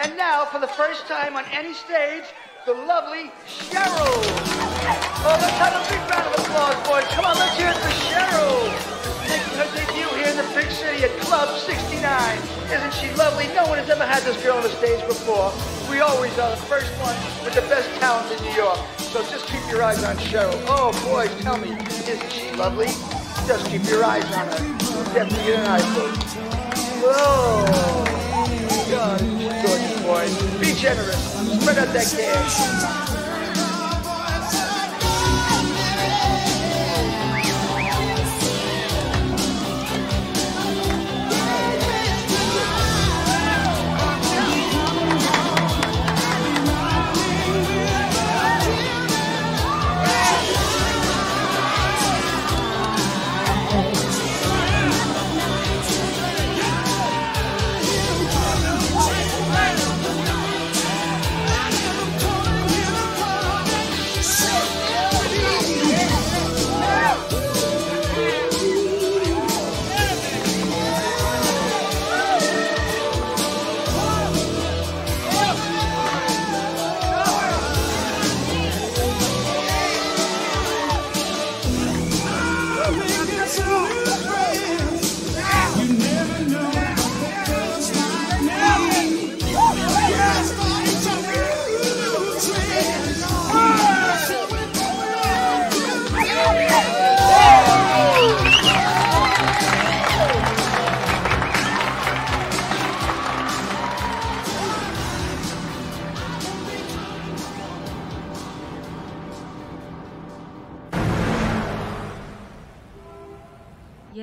And now, for the first time on any stage, the lovely Cheryl. Oh, let's have a big round of applause, boys. Come on, let's hear it for Cheryl. Making her debut here in the big city at Club 69. Isn't she lovely? No one has ever had this girl on the stage before. We always are the first one with the best talent in New York. So just keep your eyes on Cheryl. Oh, boys, tell me, isn't she lovely? Just keep your eyes on her. Definitely get an eye. Whoa. God, generous. Spread out that cash.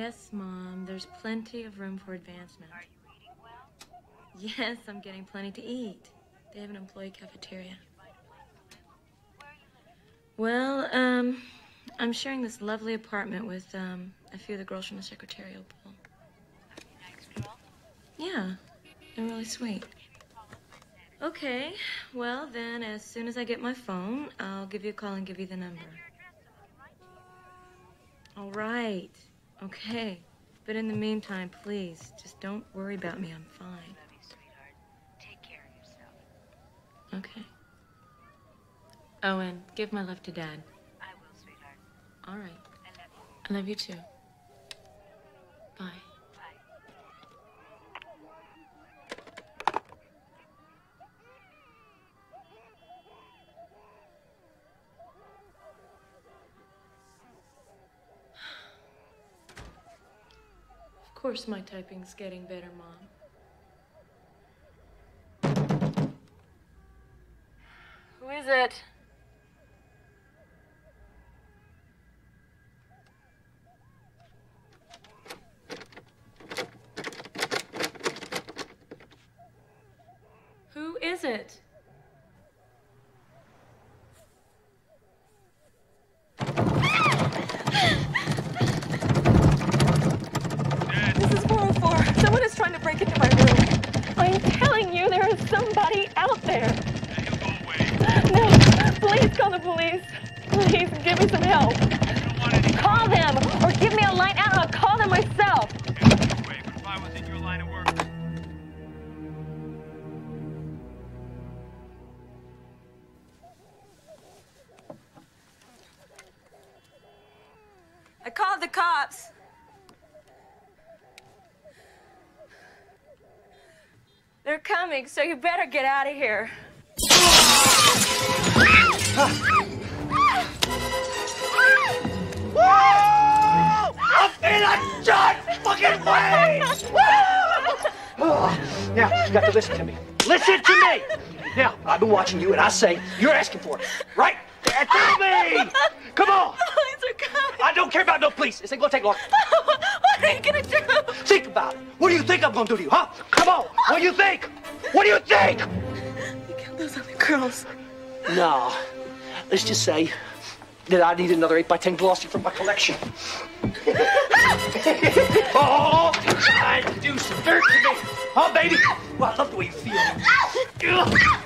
Yes, Mom, there's plenty of room for advancement. Are you eating well? Yes, I'm getting plenty to eat. They have an employee cafeteria. Where are you living? Well, um, I'm sharing this lovely apartment with, um, a few of the girls from the secretarial pool. Are you nice girl? Yeah, they're really sweet. Okay, well, then, as soon as I get my phone, I'll give you a call and give you the number. Your address so I can write to you. All right. Okay. But in the meantime, please, just don't worry about me. I'm fine. Love you, sweetheart. Take care of yourself. Okay. Oh, and give my love to Dad. I will, sweetheart. All right. I love you. I love you too. Bye. Course, my typing's getting better, Mom. Who is it? Who is it? This is 404. Someone is trying to break into my room. I'm telling you, there is somebody out there. No, please call the police. Please give me some help. I don't want any Call them or give me a line out and I'll call them myself. way, but if I was in your line of work, I called the cops. They're coming, so you better get out of here. I'm in a giant fucking way! Oh, now, you got to listen to me. Listen to me! Now, I've been watching you, and I say you're asking for it, right? Tell me! Come on! Police are coming. I don't care about no police. This ain't gonna take long. What are you gonna do? Think about it. What do you think I'm gonna do to you, huh? Come on. What do you think? What do you think? You killed those other girls. No. Let's just say that I need another 8x10 glossy from my collection. oh, trying to do some dirt to me. Huh, baby? Well, I love the way you feel.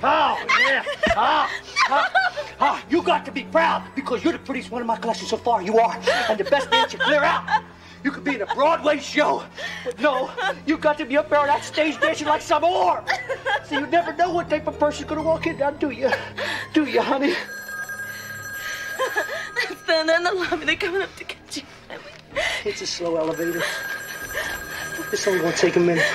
Oh, yeah. Ah, ah, ah, you got to be proud because you're the prettiest one in my collection so far. You are. And the best is you clear out. You could be in a Broadway show. But no, you got to be up there on that stage dancing like some whore. So you never know what type of person's gonna walk in there, do you? Do you, honey? Then they're in the lobby. They're coming up to get you. It's a slow elevator. This only gonna take a minute.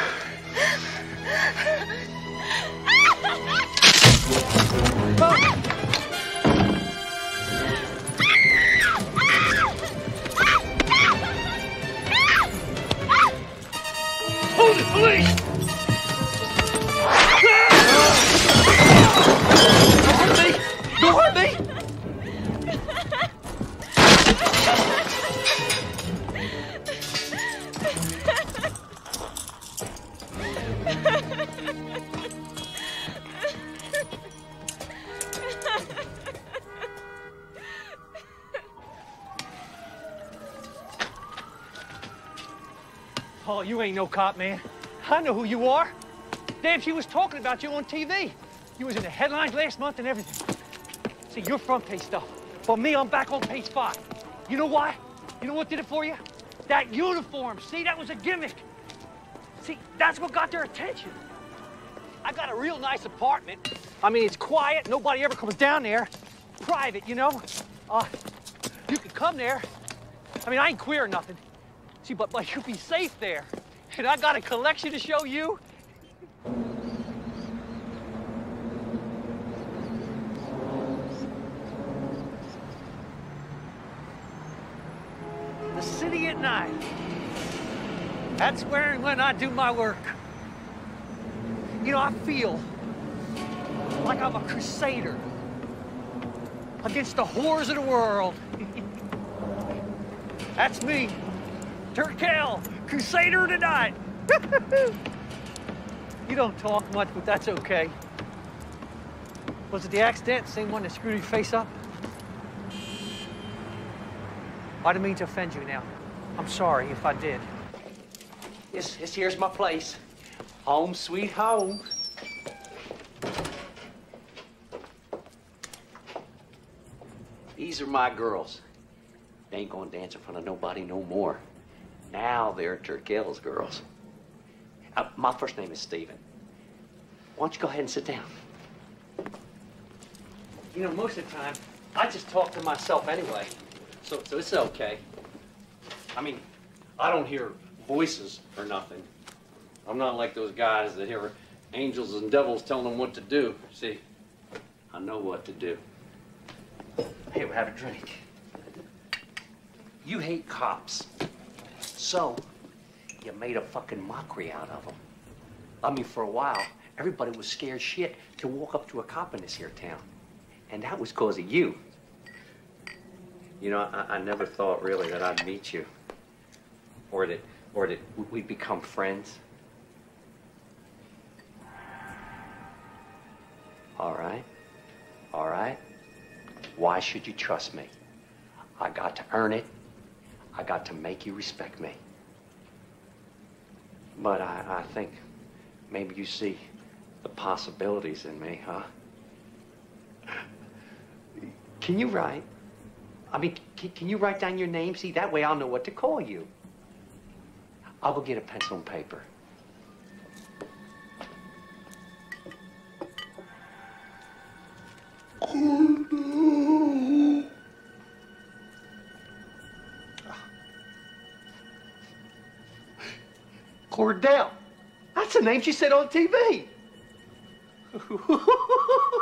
You ain't no cop, man. I know who you are. Damn, she was talking about you on TV. You was in the headlines last month and everything. See, you're front page stuff. But me, I'm back on page five. You know why? You know what did it for you? That uniform. See, that was a gimmick. See, that's what got their attention. I got a real nice apartment. I mean, it's quiet. Nobody ever comes down there. Private, you know? Uh, you could come there. I mean, I ain't queer or nothing. See, but, but you'll be safe there. And I got a collection to show you. The city at night. That's where and when I do my work. You know, I feel like I'm a crusader against the whores of the world. That's me. Turkell, Crusader tonight. you don't talk much, but that's okay. Was it the accident? Same one that screwed your face up? I didn't mean to offend you now. I'm sorry if I did. This, this here's my place. Home sweet home. These are my girls. They ain't gonna dance in front of nobody no more. Now they're Turkell's girls. Uh, my first name is Steven. Why don't you go ahead and sit down? You know, most of the time, I just talk to myself anyway. So, so it's okay. I mean, I don't hear voices or nothing. I'm not like those guys that hear angels and devils telling them what to do. See, I know what to do. Here, have a drink. You hate cops. So, you made a fucking mockery out of them. I mean, for a while, everybody was scared shit to walk up to a cop in this here town. And that was because of you. You know, I, I never thought really that I'd meet you. Or that, or that we'd become friends. All right. All right. Why should you trust me? I got to earn it. I got to make you respect me. But I, I think maybe you see the possibilities in me, huh? Can you write? I mean, can, can you write down your name? See, that way I'll know what to call you. I'll go get a pencil and paper. Name she said on TV.